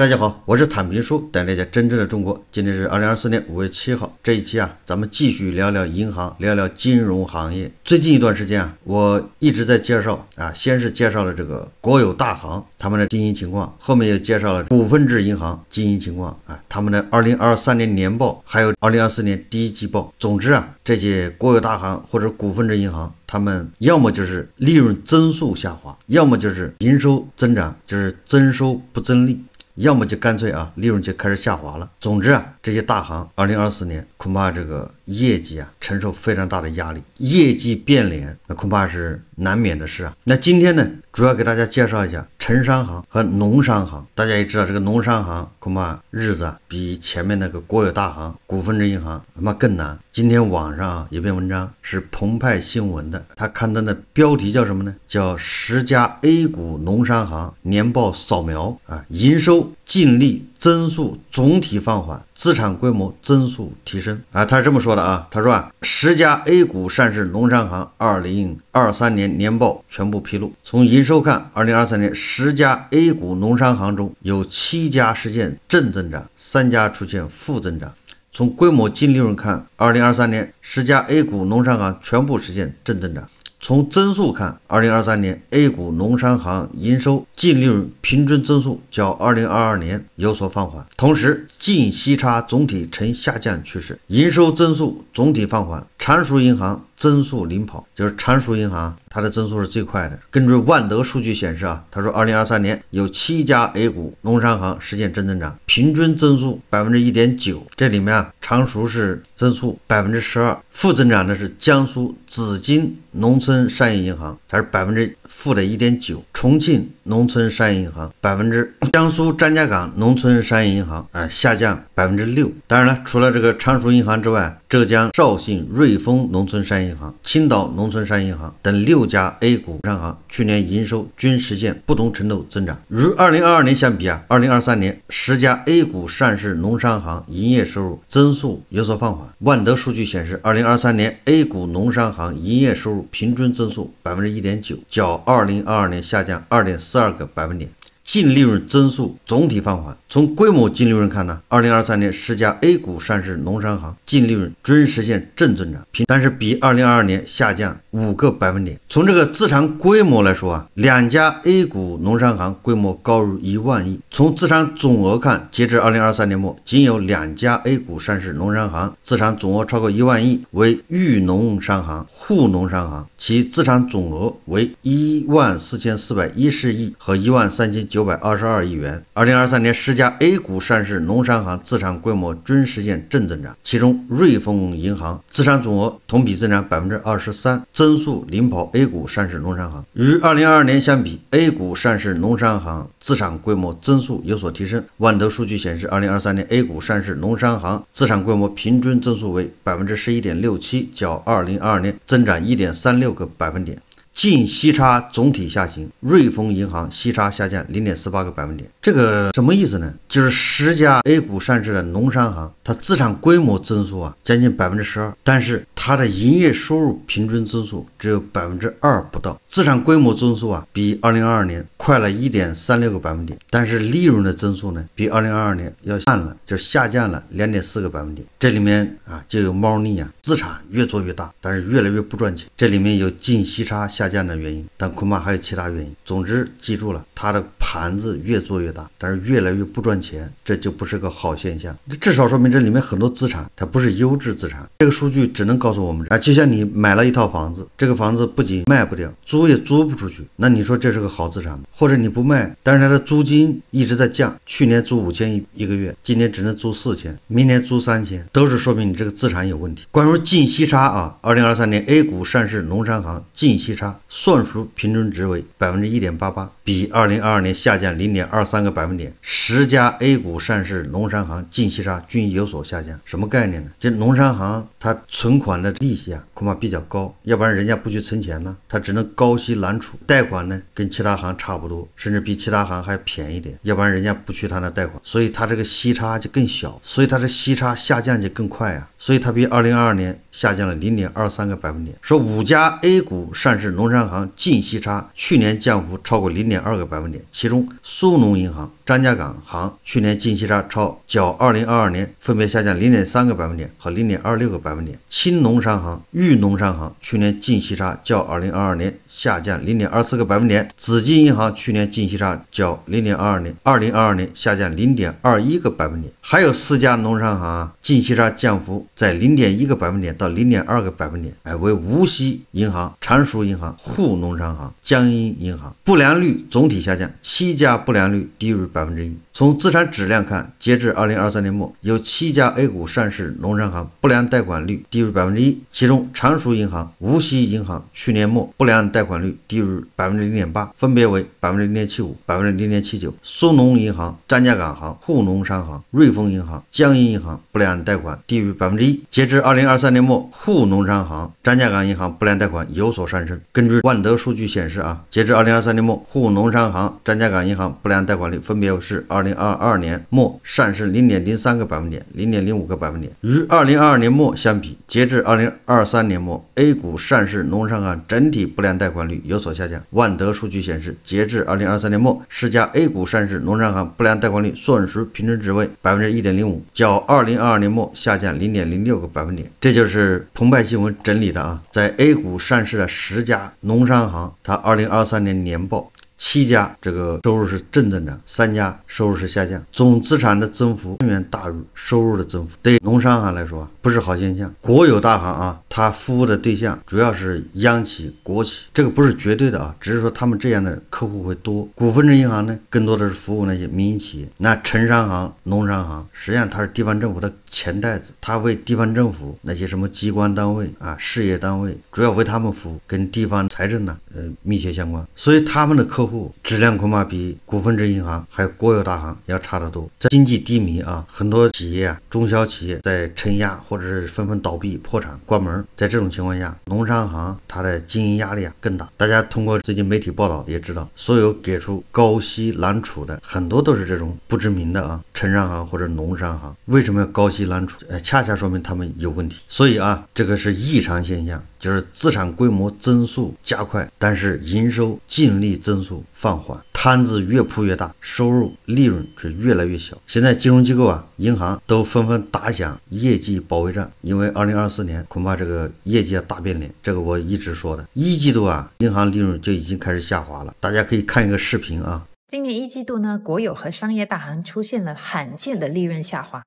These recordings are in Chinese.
大家好，我是坦平叔，带大家真正的中国。今天是二零二四年五月七号，这一期啊，咱们继续聊聊银行，聊聊金融行业。最近一段时间啊，我一直在介绍啊，先是介绍了这个国有大行他们的经营情况，后面又介绍了股份制银行经营情况啊，他们的二零二三年年报，还有二零二四年第一季报。总之啊，这些国有大行或者股份制银行，他们要么就是利润增速下滑，要么就是营收增长就是增收不增利。要么就干脆啊，利润就开始下滑了。总之啊，这些大行，二零二四年恐怕这个业绩啊承受非常大的压力，业绩变脸，那恐怕是难免的事啊。那今天呢，主要给大家介绍一下城商行和农商行。大家也知道，这个农商行恐怕日子啊比前面那个国有大行、股份制银行恐怕更难。今天网上啊有篇文章是澎湃新闻的，他刊登的标题叫什么呢？叫十家 A 股农商行年报扫描啊，营收、净利增速总体放缓，资产规模增速提升啊。他是这么说的啊，他说啊，十家 A 股上市农商行二零二三年年报全部披露。从营收看，二零二三年十家 A 股农商行中有七家实现正增长，三家出现负增长。从规模净利润看，二零二三年十家 A 股农商行全部实现正增长。从增速看，二零二三年 A 股农商行营收、净利润平均增速较二零二二年有所放缓，同时净息差总体呈下降趋势，营收增速总体放缓。常熟银行增速领跑，就是常熟银行，它的增速是最快的。根据万德数据显示啊，他说，二零二三年有七家 A 股农商行实现正增长，平均增速百分之一点九。这里面啊，常熟是增速百分之十二，负增长的是江苏紫金农村商业银行，它是百分之负的一点九。重庆农村商业银行百分之，江苏张家港农村商业银行啊下降百分之六。当然了，除了这个常熟银行之外，浙江绍兴瑞丰农村商业银行、青岛农村商业银行等六家 A 股商行去年营收均实现不同程度增长。与2022年相比啊，2023年十家 A 股上市农商行营业收入增速有所放缓。万德数据显示，2023年 A 股农商行营业收入平均增速百分之一点九，较2022年下降二点四二个百分点。净利润增速总体放缓。从规模净利润看呢，二零二三年十家 A 股上市农商行净利润均实现正增长，但是比二零二二年下降五个百分点。从这个资产规模来说啊，两家 A 股农商行规模高于一万亿。从资产总额看，截至二零二三年末，仅有两家 A 股上市农商行资产总额超过一万亿，为豫农商行、沪农商行，其资产总额为一万四千四百一十亿和一万三千九百二十二亿元。二零二三年十家 A 股上市农商行资产规模均实现正增长，其中瑞丰银行资产总额同比增长百分之二十三，增速领跑 A 股上市农商行。与二零二二年相比，A 股上市农商行资产规模增速有所提升。万德数据显示，二零二三年 A 股上市农商行资产规模平均增速为百分之十一点六七，较二零二二年增长一点三六个百分点。净息差总体下行，瑞丰银行息差下降零点四八个百分点，这个什么意思呢？就是十家 A 股上市的农商行，它资产规模增速啊将近百分之十二，但是它的营业收入平均增速只有百分之二不到，资产规模增速啊比二零二二年快了一点三六个百分点，但是利润的增速呢比二零二二年要慢了，就下降了两点四个百分点。这里面啊就有猫腻啊，资产越做越大，但是越来越不赚钱。这里面有净息差下。降的原因，但恐怕还有其他原因。总之，记住了，它的盘子越做越大，但是越来越不赚钱，这就不是个好现象。这至少说明这里面很多资产它不是优质资产。这个数据只能告诉我们啊，就像你买了一套房子，这个房子不仅卖不掉，租也租不出去，那你说这是个好资产吗？或者你不卖，但是它的租金一直在降，去年租五千一一个月，今年只能租四千，明年租三千，都是说明你这个资产有问题。关于净息差啊，二零二三年 A 股上市农商行净息差。算术平均值为百分之一点八八，比二零二二年下降零点二三个百分点。十家 A 股上市农商行净息差均有所下降，什么概念呢？这农商行它存款的利息啊，恐怕比较高，要不然人家不去存钱呢，它只能高息揽储，贷款呢跟其他行差不多，甚至比其他行还便宜点，要不然人家不去他那贷款，所以它这个息差就更小，所以它的息差下降就更快啊。所以它比二零二二年下降了零点二三个百分点。说五家 A 股上市农商行净息差去年降幅超过零点二个百分点，其中苏农银行。张家港行去年净息差超较二零二二年分别下降零点三个百分点和零点二六个百分点。青农商行、豫农商行去年净息差较二零二二年下降零点二四个百分点。紫金银行去年净息差较零点二二年二零二二年下降零点二一个百分点。还有四家农商行净息差降幅在零点一个百分点到零点二个百分点，哎，为无锡银行、常熟银行、沪农商行、江阴银行。不良率总体下降，七家不良率低于百。分之一。从资产质量看，截至二零二三年末，有七家 A 股上市农商行不良贷款率低于百分之一，其中常熟银行、无锡银行去年末不良贷款率低于百分之零点八，分别为百分之零点七五、百分之零点七九。苏农银行、张家港行、沪农商行、瑞丰银行、江阴银行不良贷款低于百分之一。截至二零二三年末，沪农商行、张家港银行不良贷款有所上升。根据万德数据显示，啊，截至二零二三年末，沪农商行、张家港银行不良贷款率分别是二零。二二年末上升零点零三个百分点，零点零五个百分点。与二零二二年末相比，截至二零二三年末，A 股上市农商行整体不良贷款率有所下降。万德数据显示，截至二零二三年末，十家 A 股上市农商行不良贷款率算属平均值为百分之一点零五，较二零二二年末下降零点零六个百分点。这就是澎湃新闻整理的啊，在 A 股上市的十家农商行，它二零二三年年报。七家这个收入是正增长，三家收入是下降，总资产的增幅远远大于收入的增幅。对农商行来说不是好现象。国有大行啊，它服务的对象主要是央企、国企，这个不是绝对的啊，只是说他们这样的客户会多。股份制银行呢，更多的是服务那些民营企业。那城商行、农商行，实际上它是地方政府的钱袋子，它为地方政府那些什么机关单位啊、事业单位，主要为他们服务，跟地方财政呢，呃，密切相关。所以他们的客户。质量恐怕比股份制银行还有国有大行要差得多。在经济低迷啊，很多企业啊，中小企业在承压或者是纷纷倒闭、破产、关门。在这种情况下，农商行它的经营压力啊更大。大家通过最近媒体报道也知道，所有给出高息揽储的很多都是这种不知名的啊，城商行或者农商行。为什么要高息揽储？呃，恰恰说明他们有问题。所以啊，这个是异常现象。就是资产规模增速加快，但是营收净利增速放缓，摊子越铺越大，收入利润却越来越小。现在金融机构啊，银行都纷纷打响业绩保卫战，因为二零二四年恐怕这个业绩要大变脸。这个我一直说的，一季度啊，银行利润就已经开始下滑了。大家可以看一个视频啊。今年一季度呢，国有和商业大行出现了罕见的利润下滑。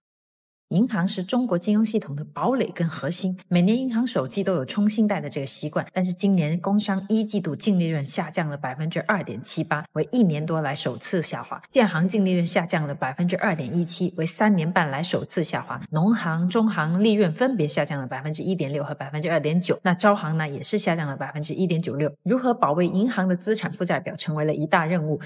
银行是中国金融系统的堡垒跟核心，每年银行首季都有冲信贷的这个习惯，但是今年工商一季度净利润下降了百分之二点七八，为一年多来首次下滑；建行净利润下降了百分之二点一七，为三年半来首次下滑；农行、中行利润分别下降了百分之一点六和百分之二点九，那招行呢也是下降了百分之一点九六。如何保卫银行的资产负债表，成为了一大任务。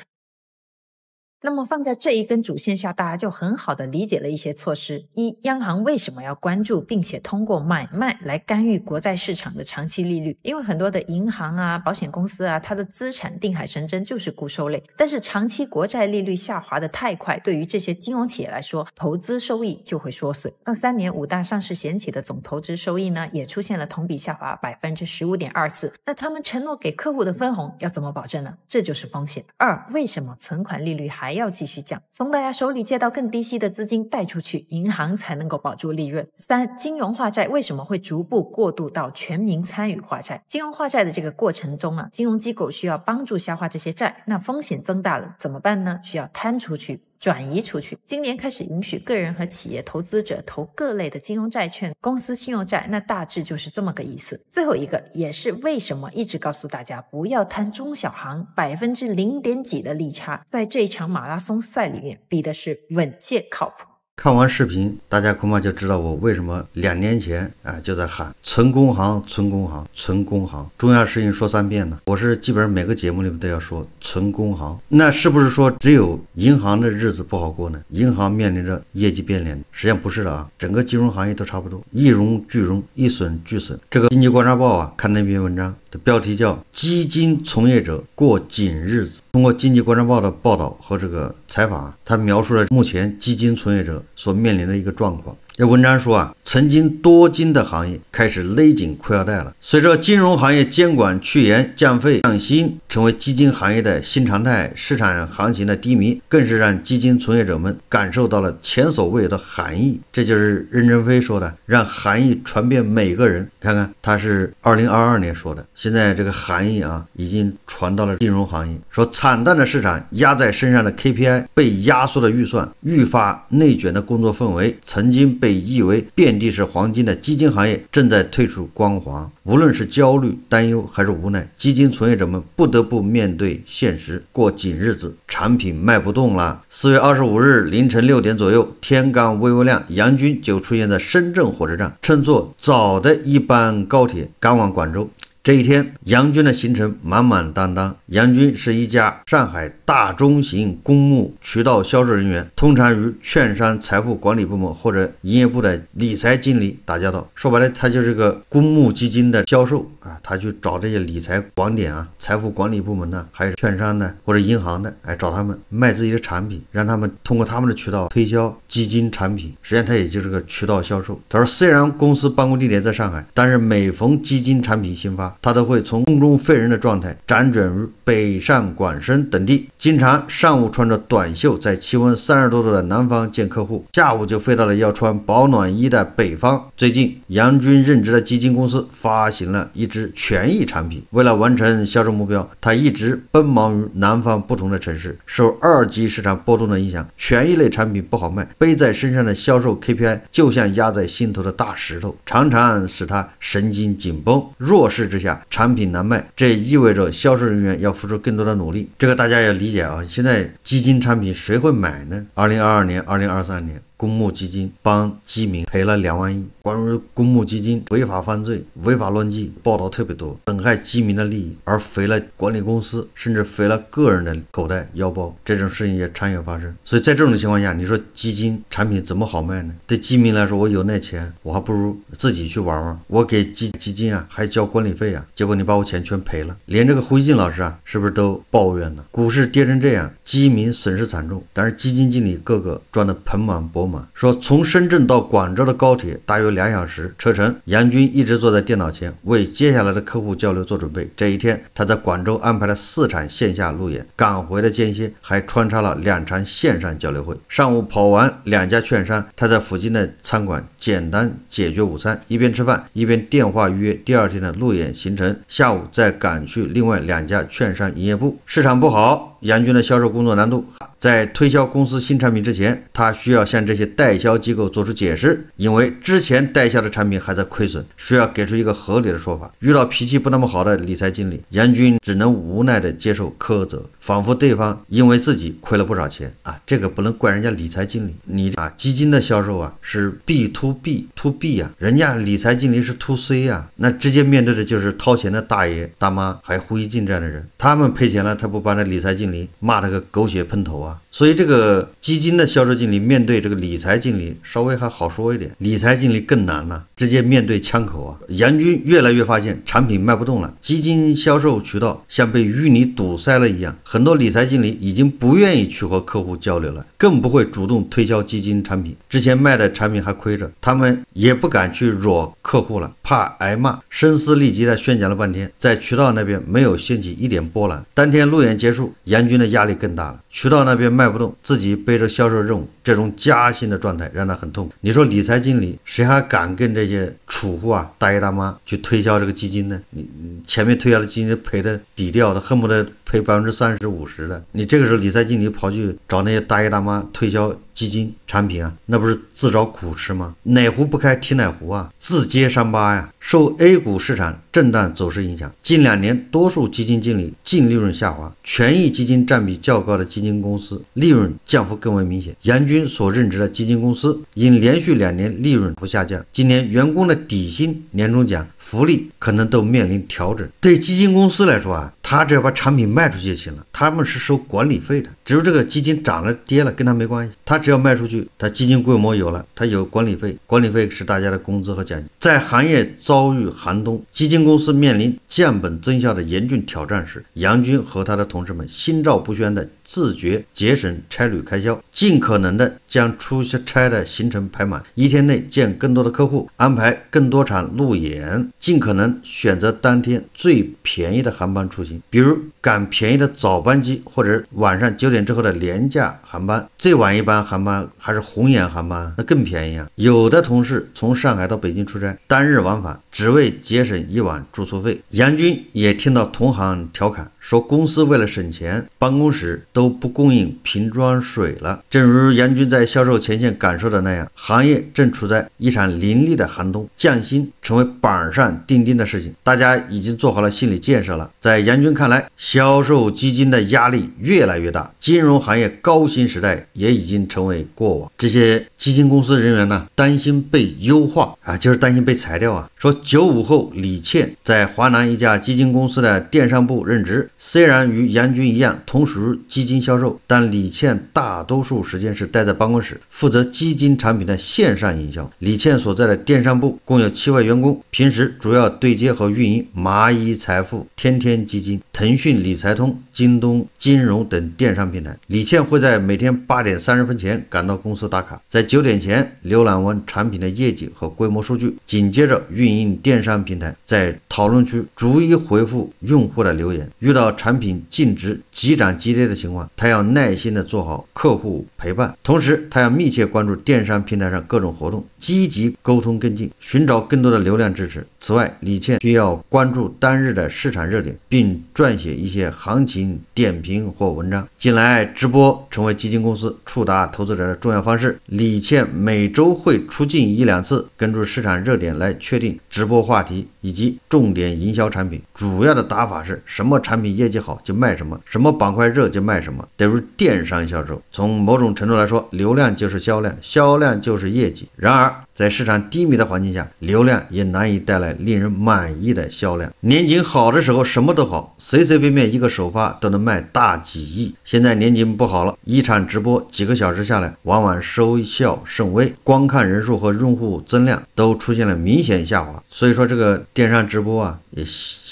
那么放在这一根主线下，大家就很好的理解了一些措施。一，央行为什么要关注，并且通过买卖来干预国债市场的长期利率？因为很多的银行啊、保险公司啊，它的资产定海神针就是固收类。但是长期国债利率下滑的太快，对于这些金融企业来说，投资收益就会缩水。二三年五大上市险企的总投资收益呢，也出现了同比下滑百分之十五点二四。那他们承诺给客户的分红要怎么保证呢？这就是风险。二，为什么存款利率还？还要继续降，从大家手里借到更低息的资金贷出去，银行才能够保住利润。三、金融化债为什么会逐步过渡到全民参与化债？金融化债的这个过程中啊，金融机构需要帮助消化这些债，那风险增大了怎么办呢？需要摊出去。转移出去。今年开始允许个人和企业投资者投各类的金融债券、公司信用债，那大致就是这么个意思。最后一个也是为什么一直告诉大家不要贪中小行百分之零点几的利差，在这一场马拉松赛里面比的是稳健靠谱。看完视频，大家恐怕就知道我为什么两年前啊就在喊存工行、存工行、存工行，重要事情说三遍呢。我是基本上每个节目里面都要说存工行，那是不是说只有银行的日子不好过呢？银行面临着业绩变脸，实际上不是的啊，整个金融行业都差不多，一荣俱荣，一损俱损。这个经济观察报啊，看那篇文章。标题叫“基金从业者过紧日子”。通过经济观察报的报道和这个采访，他描述了目前基金从业者所面临的一个状况。这文章说啊，曾经多金的行业开始勒紧裤腰带了。随着金融行业监管趋严、降费降薪，成为基金行业的新常态，市场行情的低迷更是让基金从业者们感受到了前所未有的寒意。这就是任正非说的，让寒意传遍每个人。看看他是二零二二年说的，现在这个寒意啊，已经传到了金融行业。说惨淡的市场压在身上的 KPI，被压缩的预算，愈发内卷的工作氛围，曾经被被誉为遍地是黄金的基金行业，正在退出光环。无论是焦虑、担忧还是无奈，基金从业者们不得不面对现实，过紧日子。产品卖不动了。四月二十五日凌晨六点左右，天刚微微亮，杨军就出现在深圳火车站，乘坐早的一班高铁赶往广州。这一天，杨军的行程满满当当。杨军是一家上海大中型公募渠道销售人员，通常与券商财富管理部门或者营业部的理财经理打交道。说白了，他就是个公募基金的销售啊，他去找这些理财网点啊、财富管理部门呢，还有券商呢或者银行的，哎，找他们卖自己的产品，让他们通过他们的渠道推销基金产品。实际上，他也就是个渠道销售。他说，虽然公司办公地点在上海，但是每逢基金产品新发，他都会从空中飞人的状态辗转于北上广深等地，经常上午穿着短袖在气温三十多度的南方见客户，下午就飞到了要穿保暖衣的北方。最近，杨军任职的基金公司发行了一支权益产品，为了完成销售目标，他一直奔忙于南方不同的城市。受二级市场波动的影响，权益类产品不好卖，背在身上的销售 KPI 就像压在心头的大石头，常常使他神经紧绷。弱势之下。产品难卖，这意味着销售人员要付出更多的努力，这个大家要理解啊。现在基金产品谁会买呢？二零二二年、二零二三年。公募基金帮基民赔了两万亿。关于公募基金违法犯罪、违法乱纪报道特别多，损害基民的利益，而肥了管理公司，甚至肥了个人的口袋腰包，这种事情也常有发生。所以在这种情况下，你说基金产品怎么好卖呢？对基民来说，我有那钱，我还不如自己去玩玩。我给基基金啊，还交管理费啊，结果你把我钱全赔了。连这个胡锡进老师啊，是不是都抱怨了？股市跌成这样，基民损失惨重，但是基金经理个个赚得盆满钵。说从深圳到广州的高铁大约两小时车程，杨军一直坐在电脑前为接下来的客户交流做准备。这一天，他在广州安排了四场线下路演，赶回的间歇还穿插了两场线上交流会。上午跑完两家券商，他在附近的餐馆简单解决午餐，一边吃饭一边电话预约第二天的路演行程。下午再赶去另外两家券商营业部。市场不好，杨军的销售工作难度。在推销公司新产品之前，他需要向这些代销机构做出解释，因为之前代销的产品还在亏损，需要给出一个合理的说法。遇到脾气不那么好的理财经理，杨军只能无奈地接受苛责，仿佛对方因为自己亏了不少钱啊，这个不能怪人家理财经理，你啊基金的销售啊是 B to B to B 啊，人家理财经理是 to C 呀，那直接面对的就是掏钱的大爷大妈，还有胡一进这样的人，他们赔钱了，他不把那理财经理骂他个狗血喷头啊？所以这个基金的销售经理面对这个理财经理稍微还好说一点，理财经理更难了，直接面对枪口啊！杨军越来越发现产品卖不动了，基金销售渠道像被淤泥堵塞了一样，很多理财经理已经不愿意去和客户交流了，更不会主动推销基金产品。之前卖的产品还亏着，他们也不敢去惹客户了，怕挨骂，声嘶力竭地宣讲了半天，在渠道那边没有掀起一点波澜。当天路演结束，杨军的压力更大了。渠道那边卖不动，自己背着销售任务，这种加薪的状态让他很痛苦。你说理财经理谁还敢跟这那些储户啊、大爷大妈去推销这个基金呢？你前面推销的基金赔的底掉他，恨不得赔百分之三十五十的。你这个时候理财经理跑去找那些大爷大妈推销。基金产品啊，那不是自找苦吃吗？哪壶不开提哪壶啊，自揭伤疤呀！受 A 股市场震荡走势影响，近两年多数基金经理净利润下滑，权益基金占比较高的基金公司利润降幅更为明显。杨军所任职的基金公司因连续两年利润幅下降，今年员工的底薪、年终奖、福利可能都面临调整。对基金公司来说啊。他只要把产品卖出去就行了，他们是收管理费的。只有这个基金涨了跌了跟他没关系，他只要卖出去，他基金规模有了，他有管理费，管理费是大家的工资和奖金。在行业遭遇寒冬，基金公司面临降本增效的严峻挑战时，杨军和他的同事们心照不宣的自觉节省差旅开销，尽可能的将出差的行程排满，一天内见更多的客户，安排更多场路演，尽可能选择当天最便宜的航班出行，比如赶便宜的早班机，或者晚上九点之后的廉价航班。最晚一班航航班还是红眼航班，那更便宜啊！有的同事从上海到北京出差，单日往返，只为节省一晚住宿费。杨军也听到同行调侃说，公司为了省钱，办公室都不供应瓶装水了。正如杨军在销售前线感受的那样，行业正处在一场凌厉的寒冬，降薪成为板上钉钉的事情，大家已经做好了心理建设了。在杨军看来，销售基金的压力越来越大，金融行业高薪时代。也已经成为过往。这些基金公司人员呢，担心被优化啊，就是担心被裁掉啊。说九五后李倩在华南一家基金公司的电商部任职，虽然与杨军一样同属基金销售，但李倩大多数时间是待在办公室，负责基金产品的线上营销。李倩所在的电商部共有七位员工，平时主要对接和运营蚂蚁财富、天天基金、腾讯理财通、京东金融等电商平台。李倩会在每天八点。点三十分前赶到公司打卡，在九点前浏览完产品的业绩和规模数据，紧接着运营电商平台在讨论区逐一回复用户的留言。遇到产品净值急涨急跌的情况，他要耐心的做好客户陪伴，同时他要密切关注电商平台上各种活动，积极沟通跟进，寻找更多的流量支持。此外，李倩需要关注当日的市场热点，并撰写一些行情点评或文章。近来，直播成为基金公司触达投资者的重要方式。李倩每周会出镜一两次，根据市场热点来确定直播话题以及重点营销产品。主要的打法是什么产品业绩好就卖什么，什么板块热就卖什么，等于电商销售。从某种程度来说，流量就是销量，销量就是业绩。然而，在市场低迷的环境下，流量也难以带来令人满意的销量。年景好的时候，什么都好，随随便便一个首发都能卖大几亿。现在年景不好了，一场直播几个小时下来，往往收效甚微，观看人数和用户增量都出现了明显下滑。所以说，这个电商直播啊，也。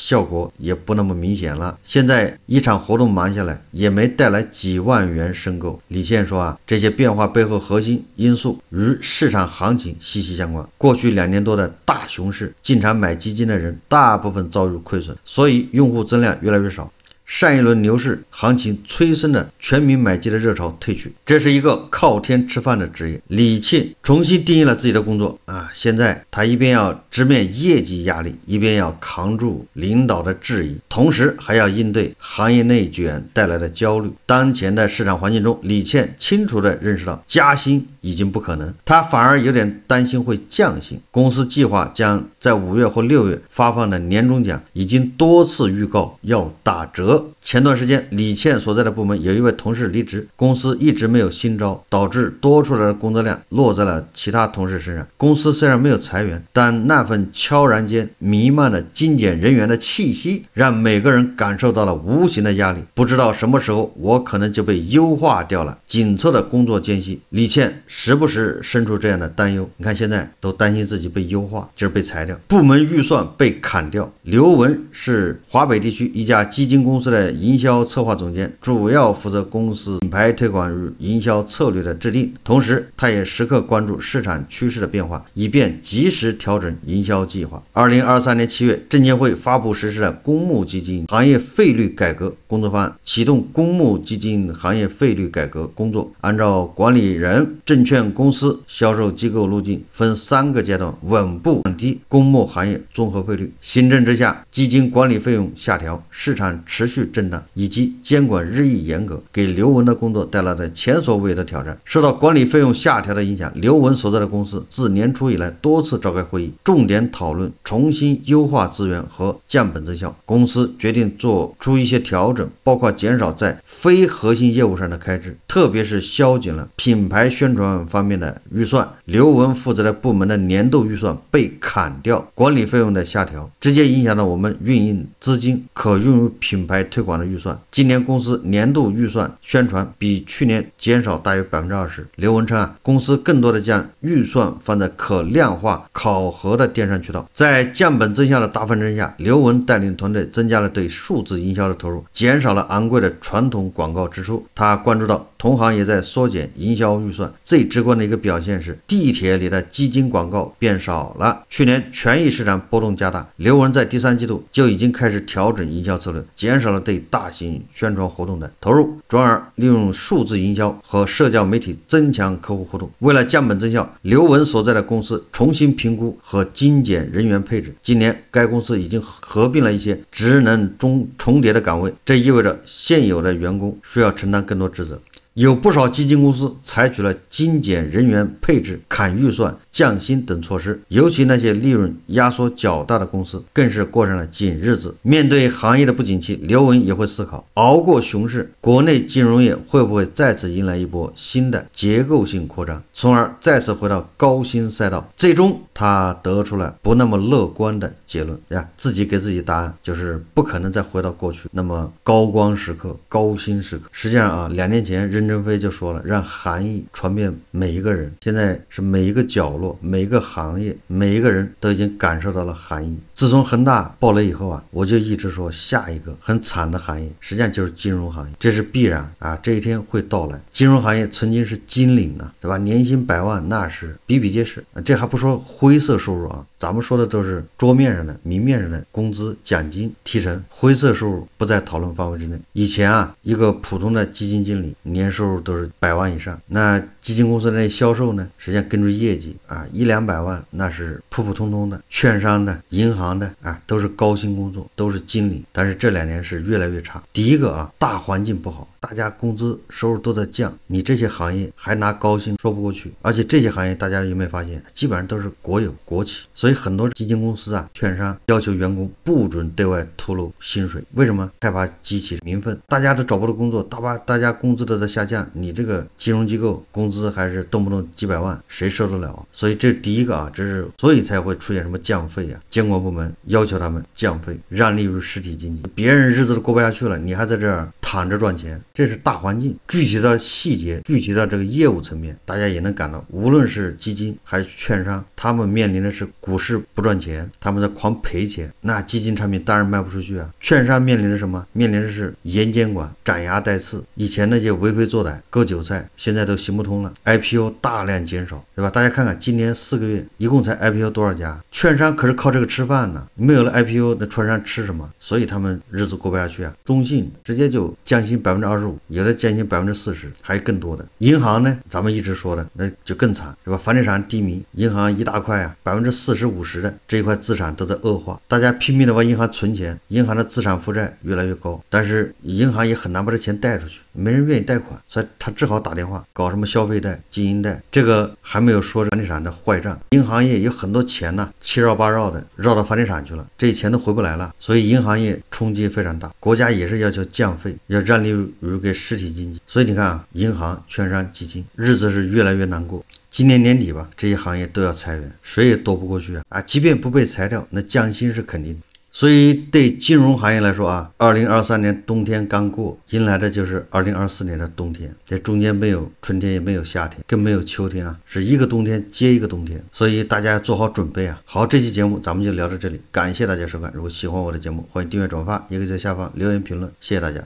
效果也不那么明显了。现在一场活动忙下来，也没带来几万元申购。李现说啊，这些变化背后核心因素与市场行情息息相关。过去两年多的大熊市，进场买基金的人大部分遭遇亏损，所以用户增量越来越少。上一轮牛市行情催生的全民买基的热潮退去，这是一个靠天吃饭的职业。李沁重新定义了自己的工作啊！现在他一边要直面业绩压力，一边要扛住领导的质疑，同时还要应对行业内卷带来的焦虑。当前的市场环境中，李倩清楚地认识到加薪已经不可能，她反而有点担心会降薪。公司计划将在五月或六月发放的年终奖已经多次预告要打折。前段时间，李倩所在的部门有一位同事离职，公司一直没有新招，导致多出来的工作量落在了其他同事身上。公司虽然没有裁员，但那份悄然间弥漫的精简人员的气息，让每个人感受到了无形的压力。不知道什么时候我可能就被优化掉了。紧凑的工作间隙，李倩时不时生出这样的担忧。你看，现在都担心自己被优化，就是被裁掉，部门预算被砍掉。刘文是华北地区一家基金公司。的营销策划总监主要负责公司品牌推广与营销策略的制定，同时他也时刻关注市场趋势的变化，以便及时调整营销计划。二零二三年七月，证监会发布实施了公募基金行业费率改革工作方案，启动公募基金行业费率改革工作，按照管理人、证券公司、销售机构路径，分三个阶段稳步降低公募行业综合费率。新政之下，基金管理费用下调，市场持续。以及监管日益严格，给刘文的工作带来了前所未有的挑战。受到管理费用下调的影响，刘文所在的公司自年初以来多次召开会议，重点讨论重新优化资源和降本增效。公司决定做出一些调整，包括减少在非核心业务上的开支。特别是削减了品牌宣传方面的预算。刘文负责的部门的年度预算被砍掉，管理费用的下调，直接影响了我们运营资金可用于品牌推广的预算。今年公司年度预算宣传比去年减少大约百分之二十。刘文称啊，公司更多的将预算放在可量化考核的电商渠道。在降本增效的大方针下，刘文带领团队增加了对数字营销的投入，减少了昂贵的传统广告支出。他关注到同行也在缩减营销预算，最直观的一个表现是地铁里的基金广告变少了。去年权益市场波动加大，刘文在第三季度就已经开始调整营销策略，减少了对大型宣传活动的投入，转而利用数字营销和社交媒体增强客户互动。为了降本增效，刘文所在的公司重新评估和精简人员配置。今年，该公司已经合并了一些职能中重叠的岗位，这意味着现有的员工需要承担更多职责。有不少基金公司采取了精简人员配置、砍预算。降薪等措施，尤其那些利润压缩较大的公司，更是过上了紧日子。面对行业的不景气，刘文也会思考：熬过熊市，国内金融业会不会再次迎来一波新的结构性扩张，从而再次回到高薪赛道？最终，他得出了不那么乐观的结论呀，自己给自己答案就是不可能再回到过去那么高光时刻、高薪时刻。实际上啊，两年前任正非就说了，让含义传遍每一个人。现在是每一个角落。每个行业，每一个人都已经感受到了寒意。自从恒大爆雷以后啊，我就一直说下一个很惨的行业，实际上就是金融行业，这是必然啊，这一天会到来。金融行业曾经是金领呢，对吧？年薪百万那是比比皆是。这还不说灰色收入啊，咱们说的都是桌面上的、明面上的工资、奖金、提成，灰色收入不在讨论范围之内。以前啊，一个普通的基金经理年收入都是百万以上，那基金公司的那销售呢，实际上根据业绩啊。一两百万那是普普通通的，券商的、银行行的啊，都是高薪工作，都是经理。但是这两年是越来越差。第一个啊，大环境不好，大家工资收入都在降，你这些行业还拿高薪说不过去。而且这些行业大家有没有发现，基本上都是国有国企，所以很多基金公司啊、券商要求员工不准对外透露薪水，为什么？害怕激起民愤。大家都找不到工作，大把大家工资都在下降，你这个金融机构工资还是动不动几百万，谁受得了？所以。这第一个啊，这是所以才会出现什么降费啊？监管部门要求他们降费，让利于实体经济，别人日子都过不下去了，你还在这儿躺着赚钱，这是大环境。具体的细节，具体的这个业务层面，大家也能感到，无论是基金还是券商，他们面临的是股市不赚钱，他们在狂赔钱，那基金产品当然卖不出去啊。券商面临着什么？面临的是严监管，斩牙带刺。以前那些为非作歹、割韭菜，现在都行不通了。IPO 大量减少，对吧？大家看看今年。四个月一共才 IPO 多少家？券商可是靠这个吃饭呢。没有了 IPO，那券商吃什么？所以他们日子过不下去啊。中信直接就降薪百分之二十五，有的降薪百分之四十，还有更多的。银行呢，咱们一直说的那就更惨，是吧？房地产低迷，银行一大块啊，百分之四十五十的这一块资产都在恶化。大家拼命的往银行存钱，银行的资产负债越来越高，但是银行也很难把这钱贷出去，没人愿意贷款，所以他只好打电话搞什么消费贷、经营贷。这个还没有说房地产的。坏账，银行业有很多钱呢，七绕八绕的绕到房地产去了，这些钱都回不来了，所以银行业冲击非常大。国家也是要求降费，要让利于给实体经济。所以你看啊，银行、券商、基金日子是越来越难过。今年年底吧，这些行业都要裁员，谁也躲不过去啊！啊，即便不被裁掉，那降薪是肯定的。所以，对金融行业来说啊，二零二三年冬天刚过，迎来的就是二零二四年的冬天。这中间没有春天，也没有夏天，更没有秋天啊，是一个冬天接一个冬天。所以大家要做好准备啊！好，这期节目咱们就聊到这里，感谢大家收看。如果喜欢我的节目，欢迎订阅转发，也可以在下方留言评论。谢谢大家。